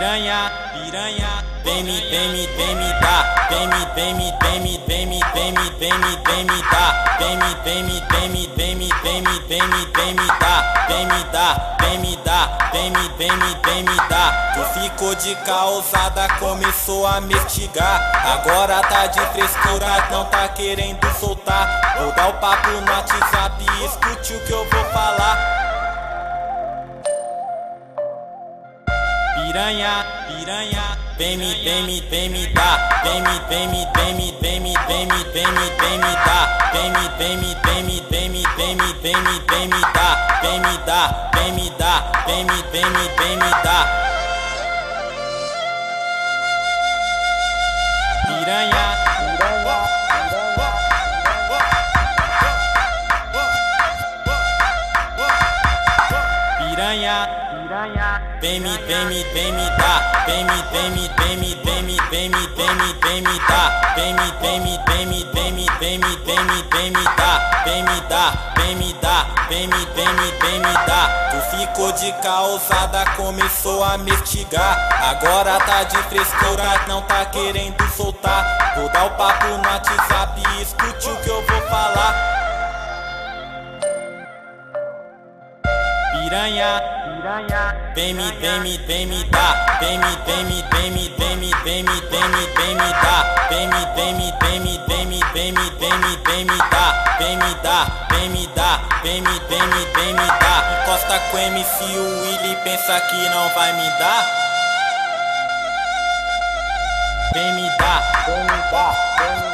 Piranha, piranha, vem me, vem me, vem me dar, vem me, vem me, vem me, vem me, vem me, vem me, vem me dar, vem me, vem me, vem me, vem me, vem me, vem me, vem me dar, vem me dar, vem me dar, vem me, vem me, vem me dar. Tu ficou de causada, começou a me estigar, agora tá de frescura, não tá querendo soltar. Vou dar o papo no WhatsApp e escute o que eu vou falar. Piranha, piranha, vem me, vem me, vem me dar, vem me, vem me, vem me, vem me, vem me, vem me, vem me dar, vem me, vem me, vem me, vem me, vem me, vem me, vem me dar, vem me dar, vem me dar, vem me, vem me, vem me dar. Piranha, piranha, piranha, vem me, vem me, vem me dar, vem me, vem me, vem me, vem me, vem me, vem me, vem me dar, vem me, vem me, vem me, vem me, vem me, vem me, vem me dar, vem me dar, vem me dar, vem me, vem me, vem me dar. Tu ficou de causada, começou a me estigar, agora tá de frescura, não tá querendo soltar. Vou dar o papo no WhatsApp e escute o que eu vou falar. Piranha, piranha, vem me, vem me, vem me dar, vem me, vem me, vem me, vem me, vem me, vem me, vem me dar, vem me, vem me, vem me, vem me, vem me, vem me, vem me dar, vem me dar, vem me dar, vem me, vem me, vem me dar. Encosta com MC Willy pensa que não vai me dar, vem me dar, vem me dar, vem me dar.